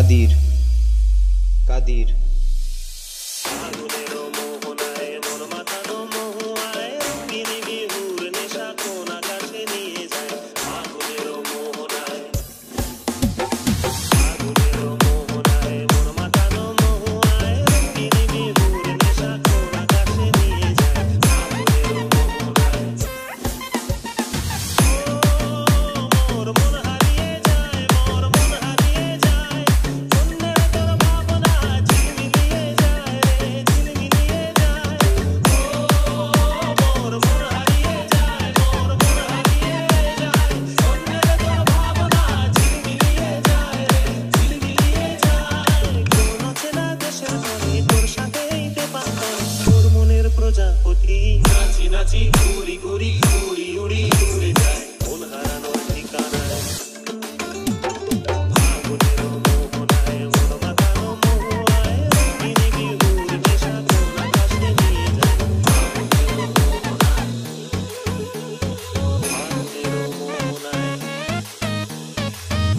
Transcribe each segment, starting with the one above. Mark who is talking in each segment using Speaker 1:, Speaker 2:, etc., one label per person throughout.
Speaker 1: Kadir Kadir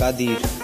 Speaker 1: Kadir.